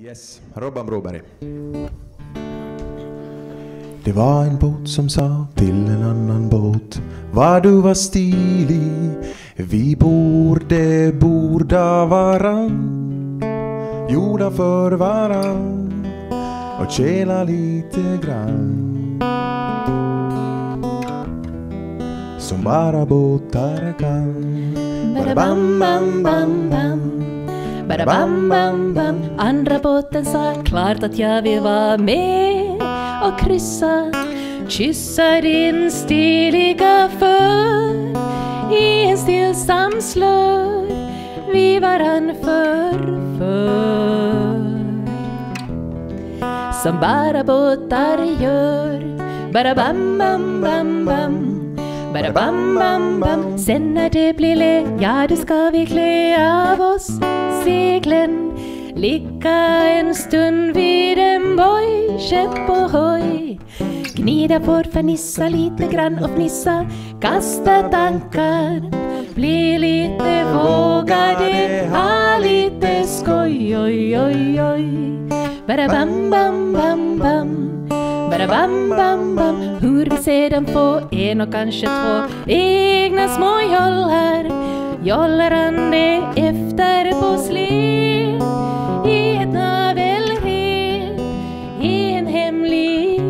Yes, Robban Broberg. Det var en båt som sa till en annan båt Vad du var stilig Vi borde borda varann Gjorda för varann Och kela lite grann Som bara båtar kan Badabam, bam, bam, bam. Badabam, bam, bam. Andra båten sa klart att jag vill vara med och kryssa. Kyssa din stiliga för i en stillsam slör vi varann förför. Som bara båtar gör. Badabam, bam, bam, bam. Bara bam, bam. bam Sen när det blir le, ja då ska vi klä av oss seglen. Ligga en stund vid en boj, käpp och hoj. Gnida på, fernissa lite grann och fnissa. Kasta tankar, bli lite vågade, ha lite skoj, oj, oj, oj. Bara bam, bam, bam. bam. Bara bam, bam. Hur sedan få en och kanske två egna små jollar. Jollrande efter på sled i ett navelred, i en hemlighet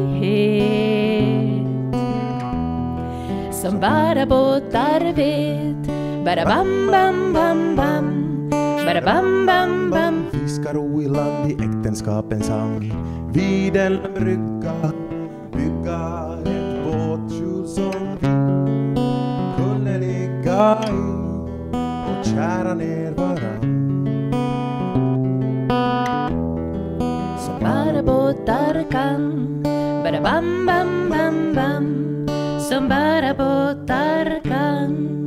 som bara båtar vet. bara bam, bam, bam. bam. Badabam, bam, bam. Vi ska ro i land i äktenskapens hamn Vid en brygga Bygga ligga i och kära ner varann som bara båtar kan. Badabam, bam, bam, bam. Som bara båtar kan.